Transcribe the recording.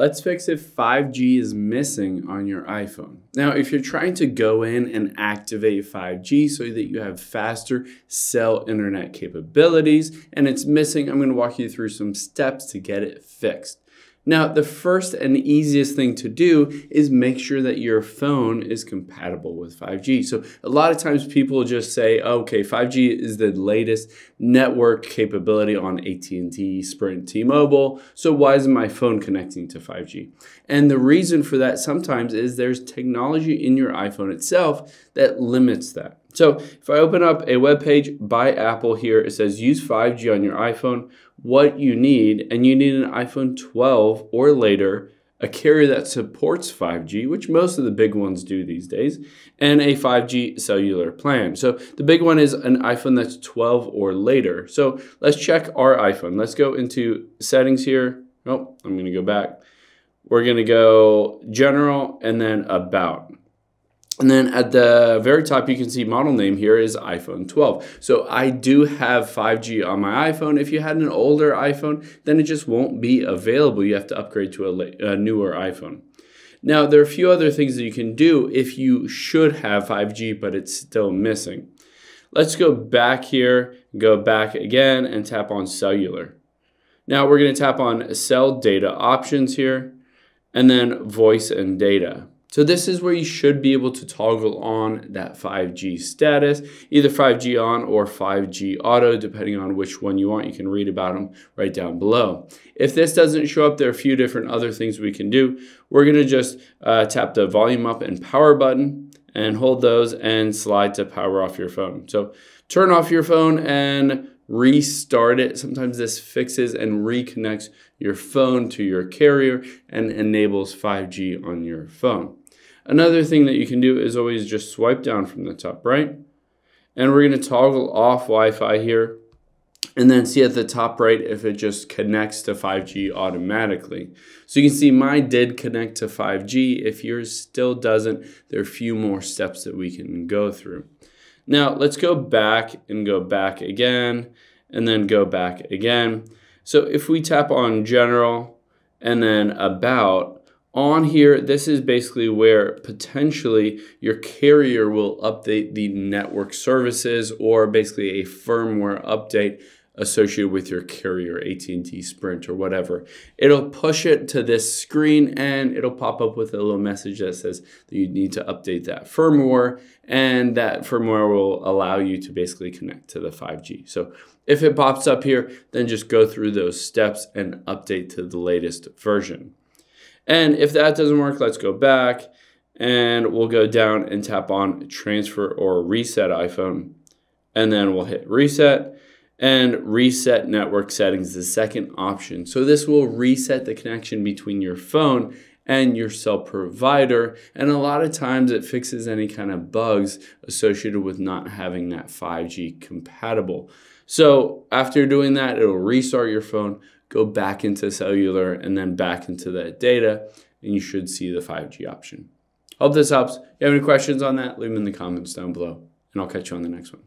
Let's fix if 5G is missing on your iPhone. Now, if you're trying to go in and activate 5G so that you have faster cell internet capabilities and it's missing, I'm going to walk you through some steps to get it fixed. Now, the first and easiest thing to do is make sure that your phone is compatible with 5G. So, a lot of times people just say, okay, 5G is the latest network capability on AT&T, Sprint, T-Mobile. So, why isn't my phone connecting to 5G? And the reason for that sometimes is there's technology in your iPhone itself that limits that. So if I open up a web page by Apple here, it says use 5G on your iPhone, what you need, and you need an iPhone 12 or later, a carrier that supports 5G, which most of the big ones do these days, and a 5G cellular plan. So the big one is an iPhone that's 12 or later. So let's check our iPhone. Let's go into settings here. Oh, I'm going to go back. We're going to go general and then about. And then at the very top, you can see model name here is iPhone 12. So I do have 5G on my iPhone. If you had an older iPhone, then it just won't be available. You have to upgrade to a, a newer iPhone. Now, there are a few other things that you can do if you should have 5G, but it's still missing. Let's go back here, go back again, and tap on cellular. Now we're going to tap on cell data options here, and then voice and data. So this is where you should be able to toggle on that 5G status, either 5G on or 5G auto, depending on which one you want. You can read about them right down below. If this doesn't show up, there are a few different other things we can do. We're gonna just uh, tap the volume up and power button and hold those and slide to power off your phone. So turn off your phone and restart it. Sometimes this fixes and reconnects your phone to your carrier and enables 5G on your phone. Another thing that you can do is always just swipe down from the top right. And we're going to toggle off Wi-Fi here. And then see at the top right if it just connects to 5G automatically. So you can see mine did connect to 5G. If yours still doesn't, there are a few more steps that we can go through. Now let's go back and go back again and then go back again. So if we tap on general and then about, on here, this is basically where potentially your carrier will update the network services or basically a firmware update associated with your carrier, AT&T, Sprint, or whatever. It'll push it to this screen and it'll pop up with a little message that says that you need to update that firmware and that firmware will allow you to basically connect to the 5G. So if it pops up here, then just go through those steps and update to the latest version. And if that doesn't work, let's go back and we'll go down and tap on transfer or reset iPhone. And then we'll hit reset and reset network settings, the second option. So this will reset the connection between your phone and your cell provider. And a lot of times it fixes any kind of bugs associated with not having that 5G compatible. So after doing that, it'll restart your phone, go back into cellular and then back into that data, and you should see the 5G option. Hope this helps. If you have any questions on that, leave them in the comments down below, and I'll catch you on the next one.